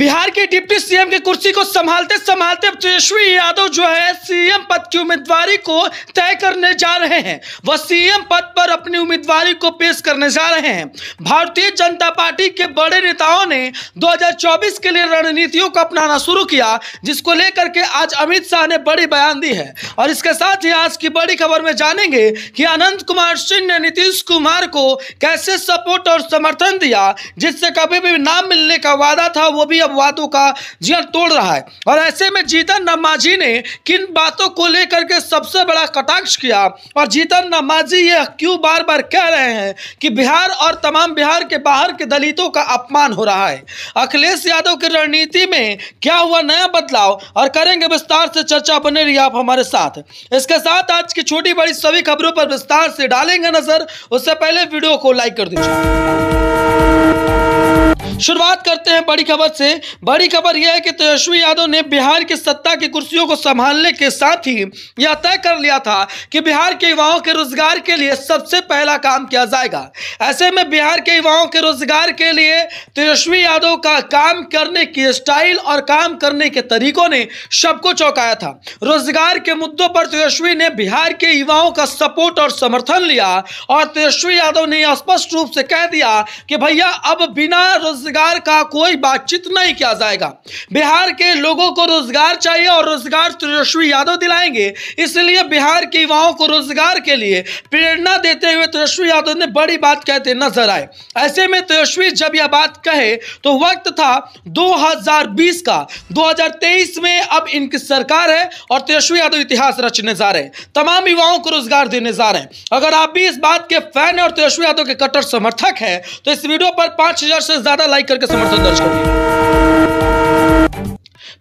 बिहार के deputy CM की कुर्सी को संभालते संभालते अब तेजस्वी यादव जो है सीएम पद की उम्मीदवारी को तय करने जा रहे हैं। वह सीएम पद पर अपनी उम्मीदवारी को पेश करने जा रहे हैं। भारतीय जनता पार्टी के बड़े नेताओं ने 2024 के लिए रणनीतियों को अपनाना शुरू किया, जिसको लेकर के आज अमित शाह ने बड़ी बयान दी है। और इसके साथ ही आज की बड़ी खबर में जानेंगे कि अनंत कुमार सिंह ने नीतीश कुमार को कैसे सपोर्ट और समर्थन दिया, जिससे कभी भी नाम मिलने का वादा था, वो भी वादों का जिया तोड़ रहा है। और ऐसे में जीतन नमाजी ने किन बातों को लेकर के सबसे बड़ा कटाक्ष किया? और जीतन नमाजी ये क्यों बार बार कह रहे हैं कि बिहार और तमाम बिहार के बाहर के दलितों का अपमान हो रहा है? अखिलेश यादव की रणनीति में क्या हुआ नया बदलाव? और करेंगे विस्तार से चर्चा बने रही आप हमारे साथ। इसके साथ आज की छोटी बड़ी सभी खबरों पर विस्तार से डालेंगे नज़र। उससे पहले वीडियो को लाइक कर दीजिए। शुरुआत करते हैं बड़ी खबर से। बड़ी खबर यह है कि तेजस्वी यादव ने बिहार की सत्ता की कुर्सियों को संभालने के साथ ही यह तय कर लिया था कि बिहार के युवाओं के रोज़गार के लिए सबसे पहला काम किया जाएगा। ऐसे में बिहार के युवाओं के रोज़गार के लिए तेजस्वी यादव का काम करने की स्टाइल और काम करने के तरीकों ने सबको चौंकाया था। रोज़गार के मुद्दों पर तेजस्वी ने बिहार के युवाओं का सपोर्ट और समर्थन लिया और तेजस्वी यादव ने स्पष्ट रूप से कह दिया कि भैया, अब बिना रोज़गार रोज़गार का कोई बातचीत नहीं किया जाएगा। बिहार के लोगों को रोज़गार चाहिए और रोज़गार तेजस्वी यादव दिलाएँगे। इसलिए बिहार के युवाओं को रोज़गार के लिए प्रेरणा देते हुए तेजस्वी यादव ने बड़ी बात कहते नज़र आए। ऐसे में तेजस्वी जब यह बात कहे तो वक्त था 2020 का। 2023 में अब इनकी सरकार है और तेजस्वी यादव इतिहास रचने जा रहे हैं। तमाम युवाओं को रोज़गार देने जा रहे हैं। अगर आप भी इस बात के फ़ैन और तेजस्वी यादव के कट्टर समर्थक है तो इस वीडियो पर पाँच से ज़्यादा लाइक करके समर्थन दर्ज कर दिया।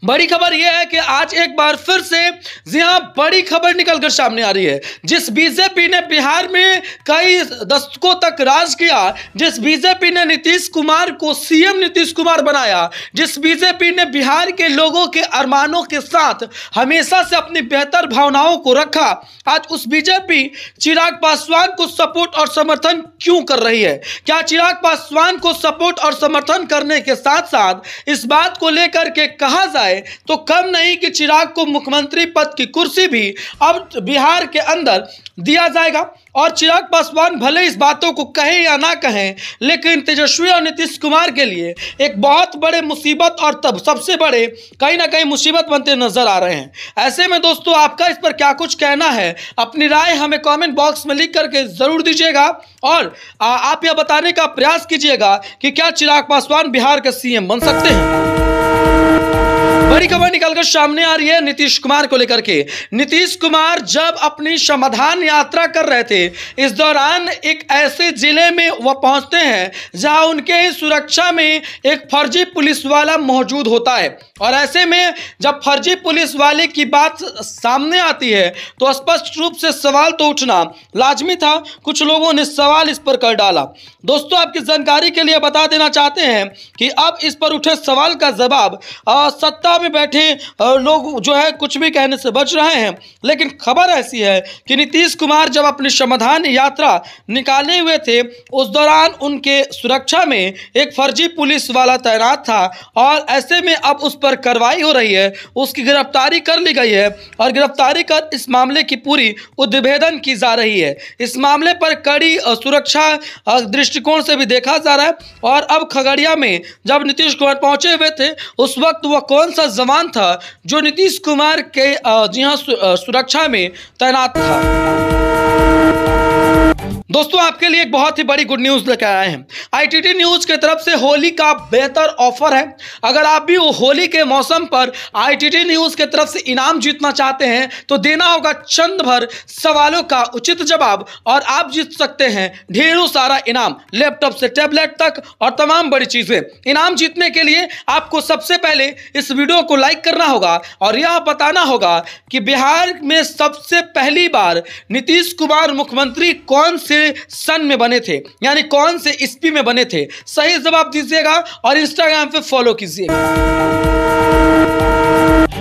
बड़ी खबर यह है कि आज एक बार फिर से जी बड़ी खबर निकलकर सामने आ रही है। जिस बीजेपी ने बिहार में कई दशकों तक राज किया, जिस बीजेपी ने नीतीश कुमार को सीएम नीतीश कुमार बनाया, जिस बीजेपी ने बिहार के लोगों के अरमानों के साथ हमेशा से अपनी बेहतर भावनाओं को रखा, आज उस बीजेपी चिराग पासवान को सपोर्ट और समर्थन क्यों कर रही है? क्या चिराग पासवान को सपोर्ट और समर्थन करने के साथ साथ इस बात को लेकर के कहा जाए जाए तो कम नहीं कि चिराग को मुख्यमंत्री पद की कुर्सी भी अब बिहार के अंदर दिया जाएगा। और चिराग पासवान भले इस बातों को कहें या ना कहें लेकिन तेजस्वी और नीतीश कुमार के लिए एक बहुत बड़े मुसीबत और तब सबसे बड़े कहीं ना कहीं मुसीबत बनते नज़र आ रहे हैं। ऐसे में दोस्तों आपका इस पर क्या कुछ कहना है? अपनी राय हमें कमेंट बॉक्स में लिख करके ज़रूर दीजिएगा। और आ, आप यह बताने का प्रयास कीजिएगा कि क्या चिराग पासवान बिहार के सीएम बन सकते हैं? बड़ी खबर निकलकर सामने आ रही है नीतीश कुमार को लेकर के। नीतीश कुमार जब अपनी समाधान यात्रा कर रहे थे, इस दौरान एक ऐसे ज़िले में वह पहुँचते हैं, जहाँ उनके सुरक्षा में एक फर्जी पुलिस वाला मौजूद होता है। और ऐसे में जब फर्जी पुलिस वाले की बात सामने आती है तो स्पष्ट रूप से सवाल तो उठना लाजमी था। कुछ लोगों ने सवाल इस पर कर डाला। दोस्तों, आपकी जानकारी के लिए बता देना चाहते हैं कि अब इस पर उठे सवाल का जवाब सत्ता में बैठे लोग जो है कुछ भी कहने से बच रहे हैं। लेकिन खबर ऐसी है कि नीतीश कुमार जब अपनी समाधान यात्रा निकाले हुए थे, उस दौरान उनके सुरक्षा में एक फर्जी पुलिस वाला तैनात था और ऐसे में अब उस पर कार्रवाई हो रही है। उसकी गिरफ्तारी कर ली गई है और गिरफ्तारी कर इस मामले की पूरी उद्भेदन की जा रही है। इस मामले पर कड़ी सुरक्षा दृष्टिकोण से भी देखा जा रहा है और अब खगड़िया में जब नीतीश कुमार पहुँचे हुए थे, उस वक्त वह कौन सा जवान था जो नीतीश कुमार के जी हाँ सुरक्षा में तैनात था। दोस्तों, आपके लिए एक बहुत ही बड़ी गुड न्यूज़ लेकर आए हैं। आईटीटी न्यूज़ की तरफ़ से होली का बेहतर ऑफ़र है। अगर आप भी होली के मौसम पर आईटीटी न्यूज़ की तरफ़ से इनाम जीतना चाहते हैं तो देना होगा चंद भर सवालों का उचित जवाब और आप जीत सकते हैं ढेरों सारा इनाम लैपटॉप से टैबलेट तक और तमाम बड़ी चीज़ें। इनाम जीतने के लिए आपको सबसे पहले इस वीडियो को लाइक करना होगा और यह बताना होगा कि बिहार में सबसे पहली बार नीतीश कुमार मुख्यमंत्री कौन से सन में बने थे, यानी कौन से ईस्वी में बने थे? सही जवाब दीजिएगा और इंस्टाग्राम पे फॉलो कीजिएगा।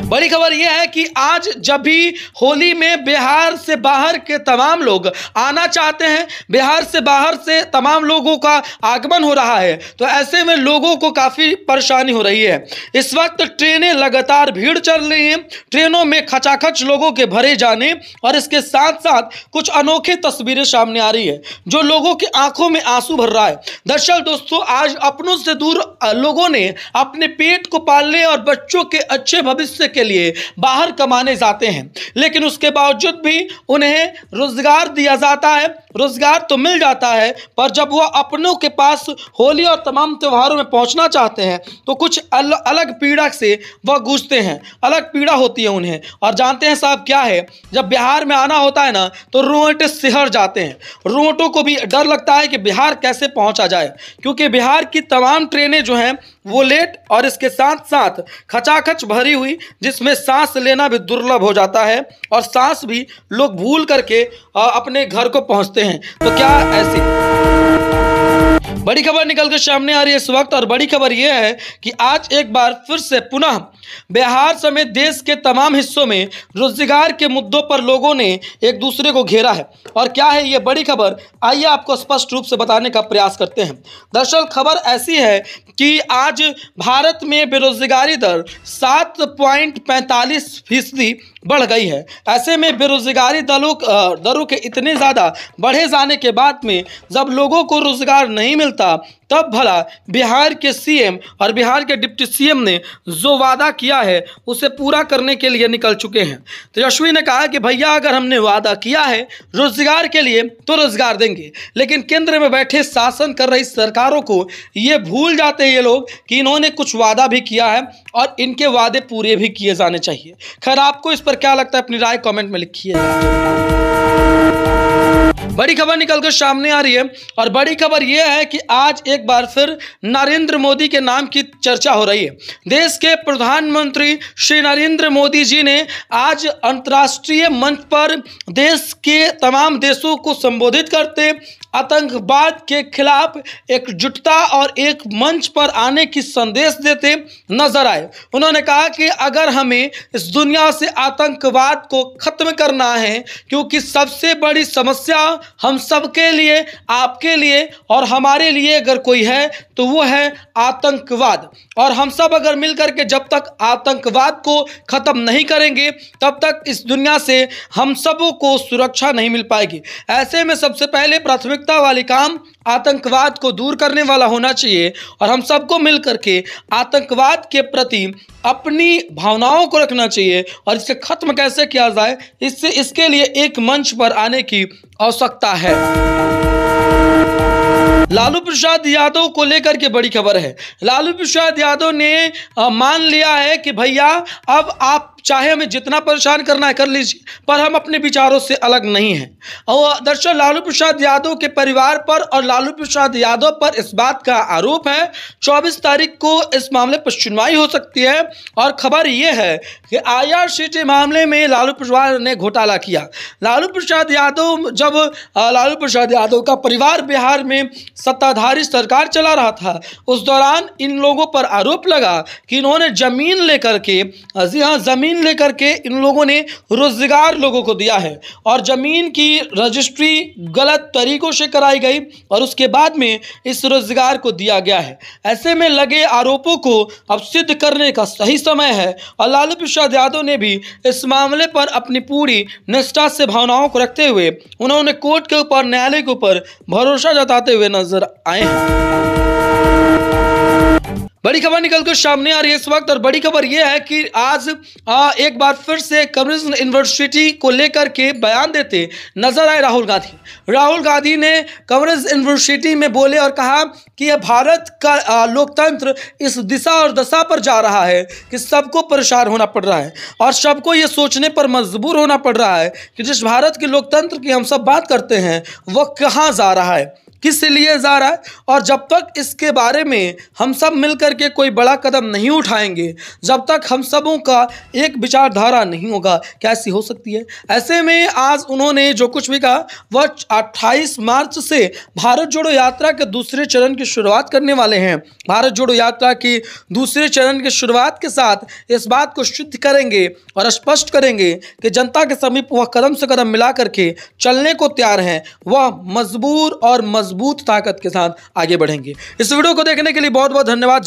बड़ी खबर यह है कि आज जब भी होली में बिहार से बाहर के तमाम लोग आना चाहते हैं, बिहार से बाहर से तमाम लोगों का आगमन हो रहा है तो ऐसे में लोगों को काफ़ी परेशानी हो रही है। इस वक्त ट्रेनें लगातार भीड़ चल रही हैं, ट्रेनों में खचाखच लोगों के भरे जाने और इसके साथ साथ कुछ अनोखी तस्वीरें सामने आ रही है, जो लोगों की आँखों में आँसू भर रहा है। दरअसल दोस्तों, आज अपनों से दूर लोगों ने अपने पेट को पालने और बच्चों के अच्छे भविष्य लिए बाहर कमाने जाते हैं। लेकिन उसके बावजूद भी उन्हें रोज़गार दिया जाता है। रोज़गार तो मिल जाता है पर जब वह अपनों के पास होली और तमाम त्योहारों में पहुँचना चाहते हैं तो कुछ अल, अलग पीड़ा से वह गूंजते हैं। अलग पीड़ा होती है उन्हें। और जानते हैं साहब क्या है जब बिहार में आना होता है ना तो रोटे सिहर जाते हैं। रोटों को भी डर लगता है कि बिहार कैसे पहुँचा जाए क्योंकि बिहार की तमाम ट्रेनें जो हैं वो लेट और इसके साथ साथ खचाखच भरी हुई जिसमें सांस लेना भी दुर्लभ हो जाता है और सांस भी लोग भूल करके अपने घर को पहुँचते हैं। तो क्या ऐसी बड़ी खबर निकल कर सामने आ रही है इस वक्त, और बड़ी खबर यह है कि आज एक बार फिर से पुनः बिहार समेत देश के तमाम हिस्सों में रोज़गार के मुद्दों पर लोगों ने एक दूसरे को घेरा है। और क्या है ये बड़ी खबर, आइए आपको स्पष्ट रूप से बताने का प्रयास करते हैं। दरअसल खबर ऐसी है कि आज भारत में बेरोजगारी दर सात पॉइंट पैंतालीस फ़ीसदी बढ़ गई है। ऐसे में बेरोजगारी दलों दरों के इतने ज़्यादा बढ़े जाने के बाद में जब लोगों को रोज़गार नहीं मिलता। तब भला बिहार के सीएम और बिहार के डिप्टी सीएम ने जो वादा किया है, उसे पूरा करने के लिए निकल चुके हैं। तेजस्वी ने कहा कि भैया, अगर हमने वादा किया है, रोज़गार के लिए तो रोज़गार देंगे, लेकिन केंद्र में बैठे शासन कर रही सरकारों को ये भूल जाते हैं ये लोग कि इन्होंने कुछ वादा भी किया है और इनके वादे पूरे भी किए जाने चाहिए। खैर, आपको इस पर क्या लगता है? अपनी राय कॉमेंट में लिखिए। बड़ी खबर निकलकर सामने आ रही है और बड़ी खबर यह है कि आज एक बार फिर नरेंद्र मोदी के नाम की चर्चा हो रही है। देश के प्रधानमंत्री श्री नरेंद्र मोदी जी ने आज अंतर्राष्ट्रीय मंच पर देश के तमाम देशों को संबोधित करते आतंकवाद के खिलाफ एकजुटता और एक मंच पर आने की संदेश देते नज़र आए। उन्होंने कहा कि अगर हमें इस दुनिया से आतंकवाद को खत्म करना है, क्योंकि सबसे बड़ी समस्या हम सबके लिए, आपके लिए और हमारे लिए अगर कोई है तो वो है आतंकवाद। और हम सब अगर मिलकर के जब तक आतंकवाद को ख़त्म नहीं करेंगे, तब तक इस दुनिया से हम सबों को सुरक्षा नहीं मिल पाएगी। ऐसे में सबसे पहले प्राथमिकता वाले काम आतंकवाद को दूर करने वाला होना चाहिए, और हम सबको मिल करके आतंकवाद के प्रति अपनी भावनाओं को रखना चाहिए, और इसे ख़त्म कैसे किया जाए, इससे इसके लिए एक मंच पर आने की आवश्यकता है। लालू प्रसाद यादव को लेकर के बड़ी खबर है। लालू प्रसाद यादव ने मान लिया है कि भैया, अब आप चाहे हमें जितना परेशान करना है कर लीजिए, पर हम अपने विचारों से अलग नहीं हैं। और दरअसल लालू प्रसाद यादव के परिवार पर और लालू प्रसाद यादव पर इस बात का आरोप है 24 तारीख को इस मामले पर सुनवाई हो सकती है। और खबर यह है कि आईआरसीटी मामले में लालू प्रसाद ने घोटाला किया। लालू प्रसाद यादव जब लालू प्रसाद यादव का परिवार बिहार में सत्ताधारी सरकार चला रहा था, उस दौरान इन लोगों पर आरोप लगा कि इन्होंने ज़मीन लेकर के जी हाँ ज़मीन ज़मीन लेकर के इन लोगों ने रोज़गार लोगों को दिया है। और ज़मीन की रजिस्ट्री गलत तरीक़ों से कराई गई और उसके बाद में इस रोज़गार को दिया गया है। ऐसे में लगे आरोपों को अब सिद्ध करने का सही समय है और लालू प्रसाद यादव ने भी इस मामले पर अपनी पूरी निष्ठा से भावनाओं को रखते हुए उन्होंने कोर्ट के ऊपर, न्यायालय के ऊपर भरोसा जताते हुए नज़र आए हैं। बड़ी खबर निकल कर सामने आ रही है इस वक्त और बड़ी खबर यह है कि आज आ, एक बार फिर से कम्युनिस्ट यूनिवर्सिटी को लेकर के बयान देते नज़र आए राहुल गांधी। राहुल गांधी ने कम्युनिस्ट यूनिवर्सिटी में बोले और कहा कि यह भारत का लोकतंत्र इस दिशा और दशा पर जा रहा है कि सबको परेशान होना पड़ रहा है और सबको ये सोचने पर मजबूर होना पड़ रहा है कि जिस भारत के लोकतंत्र की हम सब बात करते हैं वह कहाँ जा रहा है। किस लिए जा रहा है? और जब तक इसके बारे में हम सब मिलकर के कोई बड़ा कदम नहीं उठाएँगे, जब तक हम सबों का एक विचारधारा नहीं होगा कैसी हो सकती है? ऐसे में आज उन्होंने जो कुछ भी कहा, वह 28 मार्च से भारत जोड़ो यात्रा के दूसरे चरण की शुरुआत करने वाले हैं। भारत जोड़ो यात्रा की दूसरे चरण की शुरुआत के साथ इस बात को शुद्ध करेंगे और स्पष्ट करेंगे कि जनता के समीप वह कदम से कदम मिला करके चलने को तैयार हैं। वह मजबूर और मज़बूत ताकत के साथ आगे बढ़ेंगे। इस वीडियो को देखने के लिए बहुत बहुत धन्यवाद